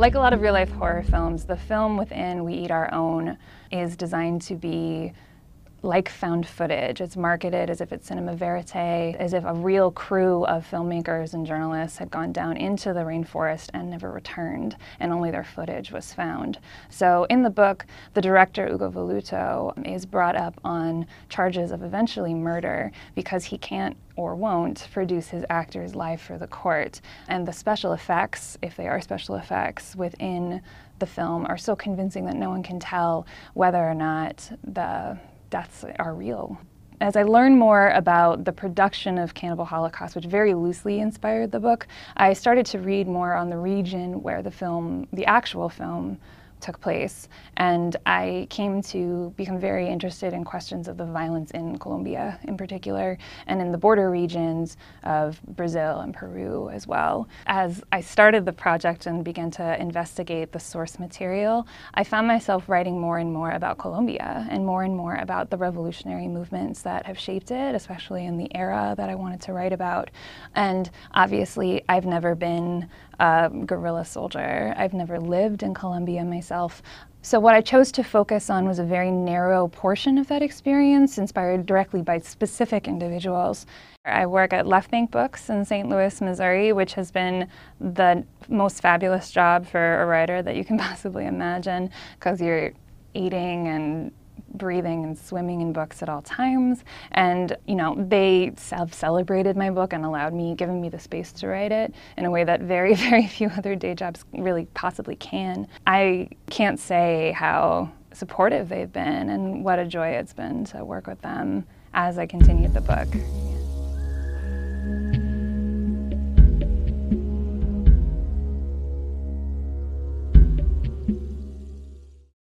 Like a lot of real life horror films, the film within We Eat Our Own is designed to be like found footage. It's marketed as if it's cinema verite, as if a real crew of filmmakers and journalists had gone down into the rainforest and never returned, and only their footage was found. So in the book, the director, Ugo Velluto, is brought up on charges of eventually murder because he can't or won't produce his actors live for the court. And the special effects, if they are special effects, within the film are so convincing that no one can tell whether or not the deaths are real. As I learned more about the production of Cannibal Holocaust, which very loosely inspired the book, I started to read more on the region where the film, the actual film, took place. And I came to become very interested in questions of the violence in Colombia in particular, and in the border regions of Brazil and Peru as well. As I started the project and began to investigate the source material, I found myself writing more and more about Colombia and more and more about the revolutionary movements that have shaped it, especially in the era that I wanted to write about. And obviously, I've never been a guerrilla soldier. I've never lived in Colombia myself. So what I chose to focus on was a very narrow portion of that experience, inspired directly by specific individuals. I work at Left Bank Books in St. Louis, Missouri, which has been the most fabulous job for a writer that you can possibly imagine because you're eating and breathing and swimming in books at all times. And, you know, they have celebrated my book and allowed me, given me the space to write it in a way that very, very few other day jobs really possibly can. I can't say how supportive they've been and what a joy it's been to work with them as I continued the book.